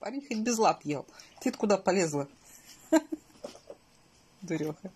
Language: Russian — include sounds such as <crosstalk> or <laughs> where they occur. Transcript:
Парень хоть без лап ел. Ты куда полезла? <laughs> Дуреха.